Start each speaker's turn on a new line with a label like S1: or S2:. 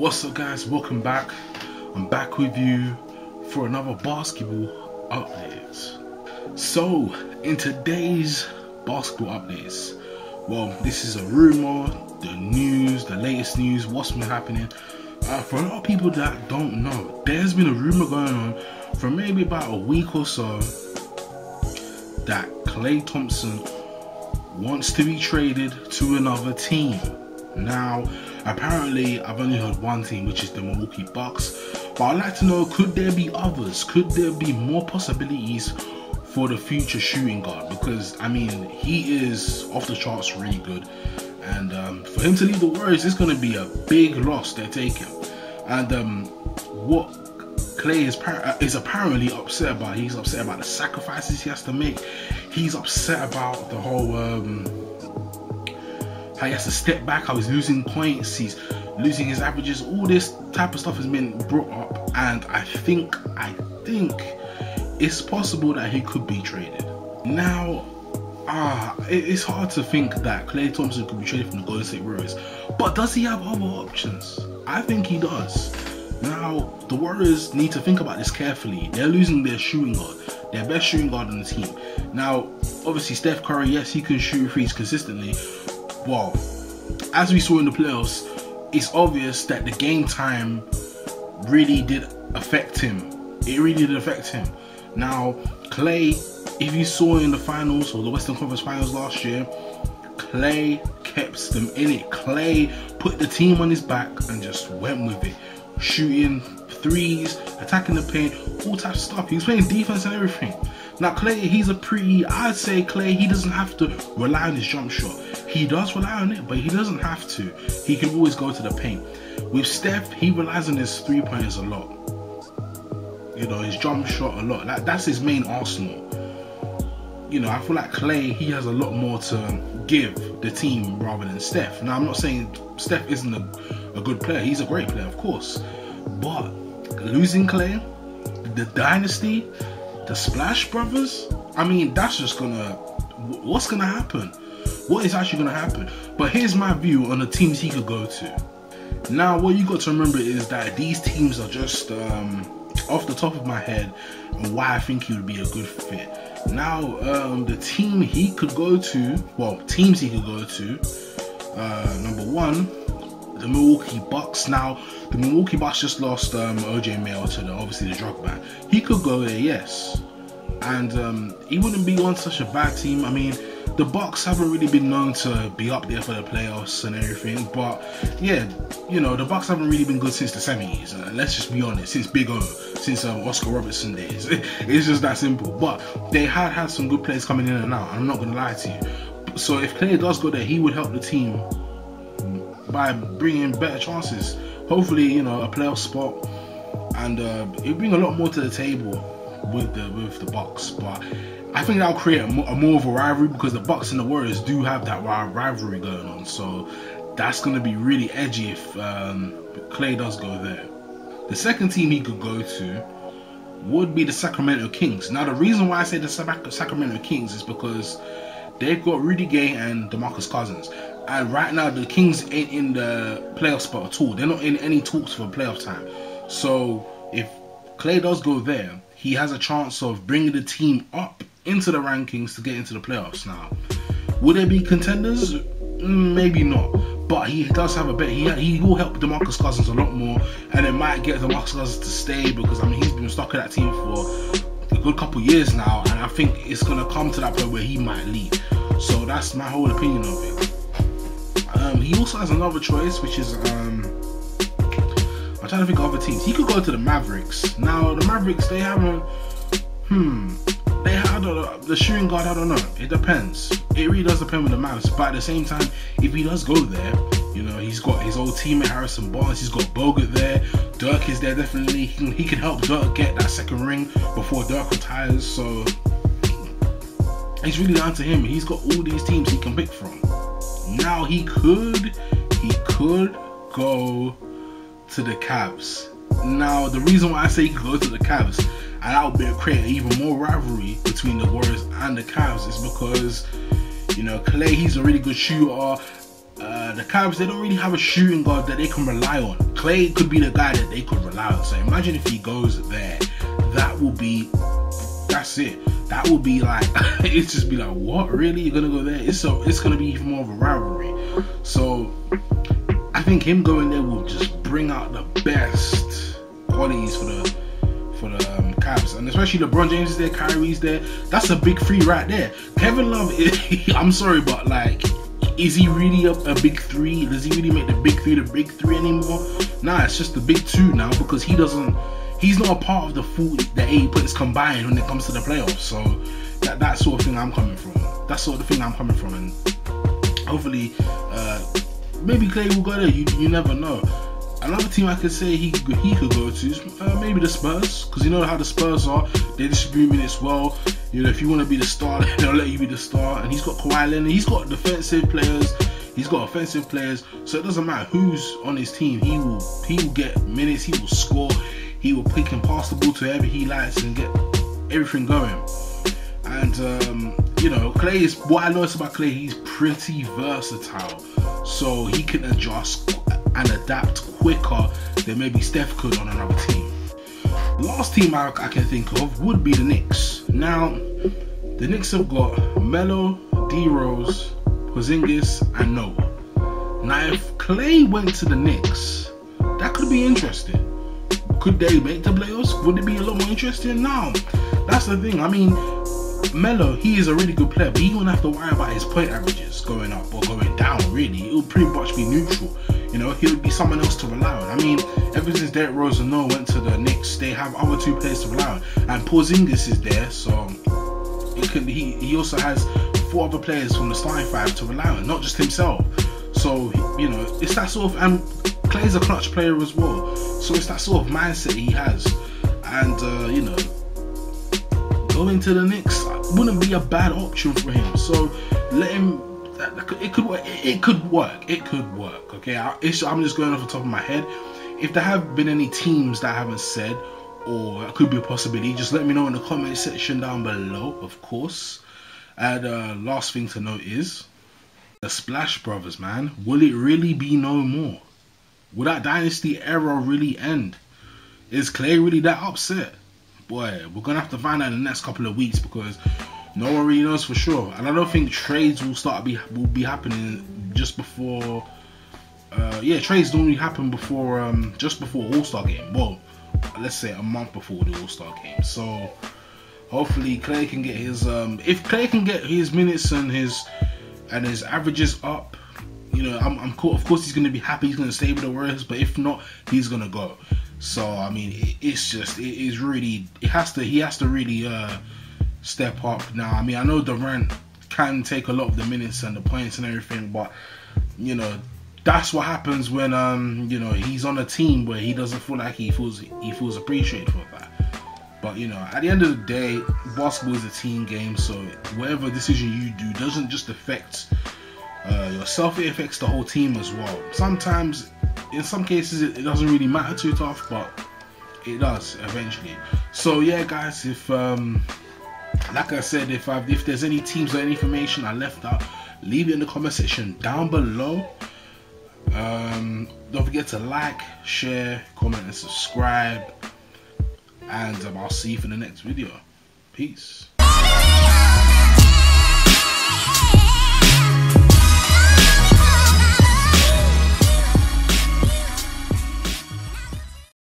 S1: What's up guys, welcome back. I'm back with you for another basketball update. So, in today's basketball updates, well, this is a rumor, the news, the latest news, what's been happening. Uh, for a lot of people that don't know, there's been a rumor going on for maybe about a week or so that Klay Thompson wants to be traded to another team. Now, apparently, I've only heard one team, which is the Milwaukee Bucks. But I'd like to know could there be others? Could there be more possibilities for the future shooting guard? Because, I mean, he is off the charts really good. And um, for him to leave the Warriors is going to be a big loss they're taking. And um, what Klay is, is apparently upset about, he's upset about the sacrifices he has to make. He's upset about the whole. Um, he has to step back, how he's losing points, he's losing his averages, all this type of stuff has been brought up, and I think, I think it's possible that he could be traded. Now, ah, it's hard to think that Klay Thompson could be traded from the Golden State Warriors, but does he have other options? I think he does. Now, the Warriors need to think about this carefully. They're losing their shooting guard, their best shooting guard on the team. Now, obviously, Steph Curry, yes, he can shoot threes consistently, well, as we saw in the playoffs, it's obvious that the game time really did affect him. It really did affect him. Now, Klay, if you saw in the finals or the Western Conference Finals last year, Klay kept them in it. Klay put the team on his back and just went with it, shooting threes, attacking the paint, all types of stuff. He was playing defense and everything. Now Klay, he's a pretty, I'd say Klay, he doesn't have to rely on his jump shot. He does rely on it, but he doesn't have to. He can always go to the paint. With Steph, he relies on his three pointers a lot. You know, his jump shot a lot. That's his main arsenal. You know, I feel like Klay, he has a lot more to give the team rather than Steph. Now, I'm not saying Steph isn't a, a good player. He's a great player, of course. But losing Klay, the dynasty, the Splash Brothers, I mean, that's just gonna. What's gonna happen? What is actually gonna happen? But here's my view on the teams he could go to. Now, what you got to remember is that these teams are just um, off the top of my head why I think he would be a good fit. Now, um, the team he could go to, well, teams he could go to. Uh, number one, the Milwaukee Bucks. Now, the Milwaukee Bucks just lost um, OJ Mayo to the, obviously the drug ban. He could go there, yes, and um, he wouldn't be on such a bad team. I mean, the Bucks haven't really been known to be up there for the playoffs and everything, but yeah, you know, the Bucks haven't really been good since the semis. Uh, let's just be honest, since Big O, since um, Oscar Robertson days. it's just that simple. But they had had some good players coming in and out. I'm not gonna lie to you. So if Klay does go there, he would help the team by bringing better chances. Hopefully, you know, a playoff spot, and uh, it bring a lot more to the table with the with the Bucks. But I think that'll create a more, a more of a rivalry because the Bucks and the Warriors do have that rivalry going on. So that's going to be really edgy if um, Klay does go there. The second team he could go to would be the Sacramento Kings. Now, the reason why I say the Sacramento Kings is because they've got Rudy Gay and DeMarcus Cousins. And right now, the Kings ain't in the playoff spot at all. They're not in any talks for playoff time. So if Klay does go there, he has a chance of bringing the team up into the rankings to get into the playoffs. Now, would they be contenders? Mm, maybe not. But he does have a bet. He he will help Demarcus Cousins a lot more, and it might get Demarcus Cousins to stay because I mean he's been stuck in that team for a good couple years now, and I think it's gonna come to that point where he might leave. So that's my whole opinion of it. Um, he also has another choice, which is um, I'm trying to think of other teams. He could go to the Mavericks. Now the Mavericks, they haven't. Hmm. They have, I the shooting guard. I don't know. It depends. It really does depend with the Mavs. But at the same time, if he does go there, you know, he's got his old teammate Harrison Barnes. He's got Bogut there. Dirk is there definitely. He can, he can help Dirk get that second ring before Dirk retires. So it's really down to him. He's got all these teams he can pick from. Now he could, he could go to the Cavs. Now the reason why I say he could go to the Cavs and would be create even more rivalry between the Warriors and the Cavs is because you know Klay, he's a really good shooter. Uh, the Cavs, they don't really have a shooting guard that they can rely on. Klay could be the guy that they could rely on. So imagine if he goes there, that will be, that's it. That would be like, it's just be like, what? Really? You're gonna go there? It's so, it's gonna be even more of a rivalry. So I think him going there will just bring out the best qualities for the for the um, Cavs, and especially LeBron James is there, Kyrie's there. That's a big three right there. Kevin Love, is, I'm sorry, but like is he really a, a, big three? Does he really make the big three the big three anymore? Nah, it's just the big two now because he doesn't. He's not a part of the full the eight players combined when it comes to the playoffs. So that that sort of thing I'm coming from. That's sort of thing I'm coming from, and hopefully, uh, maybe Klay will go there. You you never know. Another team I could say he he could go to is uh, maybe the Spurs because you know how the Spurs are. They distribute minutes well. You know if you want to be the star, they'll let you be the star. And he's got Kawhi Leonard. He's got defensive players. He's got offensive players. So it doesn't matter who's on his team. He will he will get minutes. He will score. He will pick and pass the ball to whoever he likes and get everything going. And um, you know Klay is what I noticed about Klay. He's pretty versatile. So he can adjust and adapt quicker than maybe Steph could on another team. Last team I, I can think of would be the Knicks. Now, the Knicks have got Melo, D Rose, Porzingis, and Noah. Now, if Klay went to the Knicks, that could be interesting. Could they make the playoffs? Would it be a lot more interesting? Now, that's the thing. I mean, Melo, he is a really good player, but he won't have to worry about his point averages going up or going down, really. It will pretty much be neutral. You know, he would be someone else to rely on. I mean, ever since Derrick Rose and Noah went to the Knicks, they have other two players to rely on. And Porzingis is there, so it could he, he also has four other players from the starting five to rely on, not just himself. So, you know, it's that sort of, and Klay's a clutch player as well. So it's that sort of mindset he has. And, uh, you know, going to the Knicks wouldn't be a bad option for him. So let him. It could work. It could work. It could work. Okay, I, am just going off the top of my head. If there have been any teams that I haven't said, or it could be a possibility, just let me know in the comment section down below. Of course. And uh, last thing to note is the Splash Brothers. Man, will it really be no more? Will that dynasty era really end? Is Klay really that upset? boy, we're gonna have to find out in the next couple of weeks because no one really knows for sure. And I don't think trades will start be will be happening just before. Uh, yeah, trades don't happen before um, just before All Star game. Well, let's say a month before the All Star game. So hopefully Klay can get his um, if Klay can get his minutes and his and his averages up. You know, I'm, I'm cool. Of course, he's going to be happy. He's going to stay with the Warriors, but if not, he's going to go. So I mean, it, it's just it is really it has to he has to really uh, step up now. I mean, I know Durant can take a lot of the minutes and the points and everything, but you know that's what happens when um you know he's on a team where he doesn't feel like he feels he feels appreciated for that. But you know, at the end of the day, basketball is a team game, so whatever decision you do doesn't just affect uh, yourself; it affects the whole team as well. Sometimes in some cases it, it doesn't really matter too tough, but it does eventually. So yeah, guys, if um, like I said, if I if there's any teams or any information I left out, leave it in the comment section down below. Um, don't forget to like, share, comment, and subscribe. And um, I'll see you for the next video. Peace.